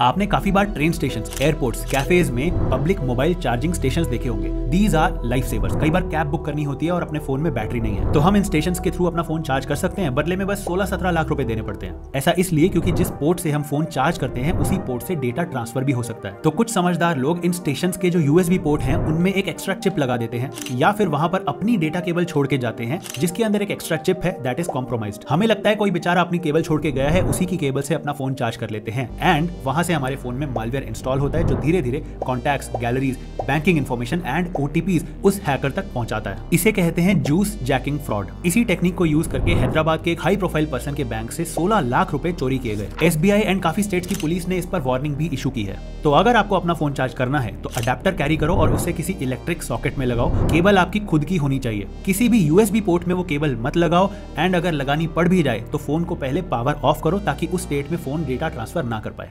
आपने काफ़ी बार ट्रेन स्टेशन एयरपोर्ट्स कैफेज में पब्लिक मोबाइल चार्जिंग स्टेशन देखे होंगे। दीज आर लाइफ सेवर्स कई बार कैब बुक करनी होती है और अपने फ़ोन में बैटरी नहीं है। तो हम इन स्टेशन के थ्रू अपना फ़ोन चार्ज कर सकते हैं। बदले में बस 16-17 लाख रुपए देने पड़ते हैं। ऐसा इसलिए क्योंकि जिस पोर्ट से हम फ़ोन चार्ज करते हैं, उसी पोर्ट से डेटा ट्रांसफ़र भी हो सकता है। तो कुछ समझदार लोग इन स्टेशन के जो यूएसबी पोर्ट है, उनमें एक एक्स्ट्रा चिप लगा देते हैं या फिर वहाँ पर अपनी डेटा केबल छोड़ के जाते हैं, जिसके अंदर एक एक्स्ट्रा चिप है दैट इज़ कॉम्प्रोमाइज हमें लगता है कोई बेचारा अपनी केबल छोड़ के गया है, उसी की केबल से अपना फ़ोन चार्ज कर लेते हैं। एंड वहाँ से हमारे फ़ोन में मालवेयर इंस्टॉल होता है, जो धीरे धीरे contacts galleries banking information and OTPs उस हैकर तक पहुंचाता है। इसे कहते हैं जूस जैकिंग फ्रॉड इसी टेक्निक को यूज़ करके हैदराबाद के एक हाई प्रोफ़ाइल पर्सन के बैंक से 16 लाख रुपए चोरी किए गए। एस एंड काफ़ी स्टेट्स की पुलिस ने इस पर वार्निंग भी इशू की है। तो अगर आपको अपना फ़ोन चार्ज करना है तो अडेप्टर कैरी करो और उसे किसी इलेक्ट्रिक सॉकेट में लगाओ। केबल आपकी खुद की होनी चाहिए। किसी भी यूएसबी पोर्ट में वो केबल मत लगाओ एंड अगर लगानी पड़ भी जाए तो फ़ोन को पहले पावर ऑफ़ करो ताकि उस स्टेट में फ़ोन डेटा ट्रांसफ़र ना कर पाए।